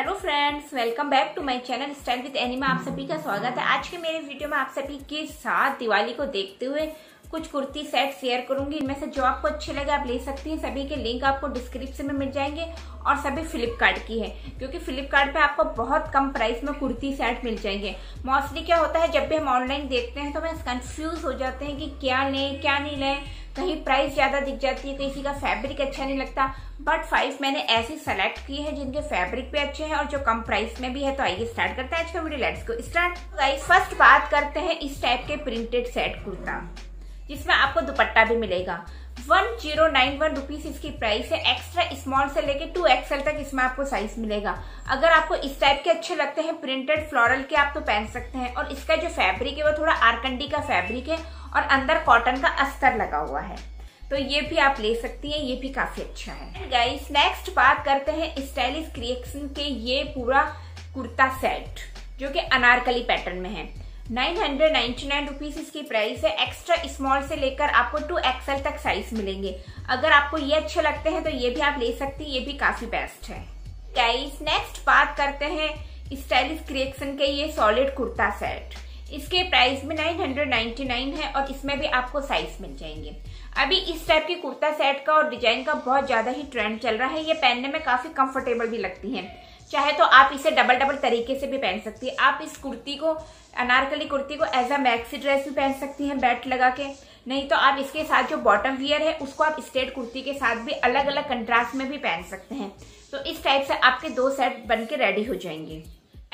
Hello friends, welcome back to my channel style with Anima. आप सभी का स्वागत है। आज के मेरे वीडियो में आप सभी के साथ दिवाली को देखते हुए कुछ कुर्ती सेट शेयर करूँगी। इनमें से जो आपको अच्छे लगे, आप ले सकती हैं। सभी के लिंक आपको डिस्क्रिप्शन में मिल जाएँगे और सभी फ्लिपकार्ट की है। क्योंकि फ्लिपकार्ट पे आपको बहुत कम प्राइस में कुर्ती सेट मिल जाएँगे। मोस्टली क्या होता है, जब भी हम ऑनलाइन देखते हैं तो हम कंफ्यूज हो जाते हैं कि क्या लें, क्या नहीं लें। कहीं प्राइस ज़्यादा दिख जाती है किसी का फैब्रिक अच्छा नहीं लगता। बट फाइव मैंने ऐसे सेलेक्ट किए हैं जिनके फैब्रिक भी अच्छे हैं और जो कम प्राइस में भी है तो आइए स्टार्ट करते हैं आज का वीडियो लेट्स को स्टार्ट गाइस फ़र्स्ट बात करते हैं इस टाइप के प्रिंटेड सेट कुर्ता, जिसमें आपको दुपट्टा भी मिलेगा। One zero nine one rupees इसकी प्राइस है। एक्स्ट्रा स्मॉल से लेके टू एक्सएल तक इसमें आपको साइज़ मिलेगा। अगर आपको इस टाइप के अच्छे लगते हैं प्रिंटेड फ्लोरल के आप तो पहन सकते हैं। और इसका जो फैब्रिक है, वो थोड़ा आरकंडी का फैब्रिक है और अंदर कॉटन का अस्तर लगा हुआ है। तो ये भी आप ले सकती हैं, ये भी काफ़ी अच्छा है। गाइस नेक्स्ट बात करते हैं स्टाइलिश क्रिएशन के ये पूरा कुर्ता सेट जो कि अनारकली पैटर्न में है। नाइन हंड्रेड नाइन्टी नाइन इसकी प्राइस है। एक्स्ट्रा स्मॉल से लेकर आपको टू एक्सएल तक साइज़ मिलेंगे। अगर आपको ये अच्छे लगते हैं तो ये भी आप ले सकती हैं, ये भी काफ़ी बेस्ट है। गाइस नेक्स्ट बात करते हैं स्टाइलिश क्रिएशन के ये सॉलिड कुर्ता सेट इसके प्राइस में नाइन हंड्रेड नाइन्टी नाइन है और इसमें भी आपको साइज़ मिल जाएँगे। अभी इस टाइप की कुर्ता सेट का और डिज़ाइन का बहुत ज़्यादा ही ट्रेंड चल रहा है। ये पहनने में काफ़ी कंफर्टेबल भी लगती है। चाहे तो आप इसे डबल डबल तरीके से भी पहन सकती है। आप इस कुर्ती को, अनारकली कुर्ती को एज अ मैक्सी ड्रेस भी पहन सकती हैं बेल्ट लगा के। नहीं तो आप इसके साथ जो बॉटम वियर है, उसको आप स्ट्रेट कुर्ती के साथ भी अलग अलग कंट्रास्ट में भी पहन सकते हैं। तो इस टाइप से आपके दो सेट बन के रेडी हो जाएँगे।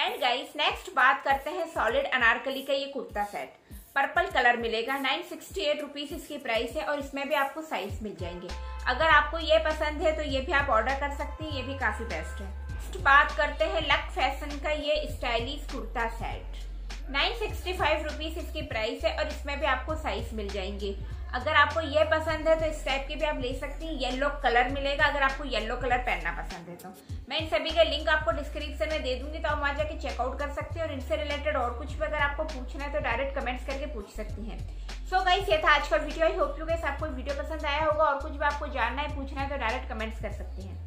एंड गाइस नेक्स्ट बात करते हैं सॉलिड अनारकली का ये कुर्ता सेट पर्पल कलर मिलेगा नाइन सिक्सटी एट रुपीज़ इसकी प्राइस है और इसमें भी आपको साइज़ मिल जाएँगे. अगर आपको ये पसंद है तो ये भी आप ऑर्डर कर सकते हैं, ये भी काफ़ी बेस्ट है. नेक्स्ट बात करते हैं लक फ़ैशन का ये stylish kurta set nine sixty five rupees इसकी प्राइस है और इसमें भी आपको साइज़ मिल जाएँगे। अगर आपको ये पसंद है तो इस टाइप की भी आप ले सकती हैं। येलो कलर मिलेगा अगर आपको येलो कलर पहनना पसंद है तो। मैं इन सभी का लिंक आपको डिस्क्रिप्शन में दे दूँगी तो आप वहाँ जाके चेकआउट कर सकते हैं और इनसे रिलेटेड और कुछ भी अगर आपको पूछना है तो डायरेक्ट कमेंट्स करके पूछ सकती हैं। सो गाइस ये था आज का video I hope you guys आपको वीडियो पसंद आया होगा और कुछ भी आपको जानना है, पूछना है तो डायरेक्ट कमेंट्स कर सकती हैं।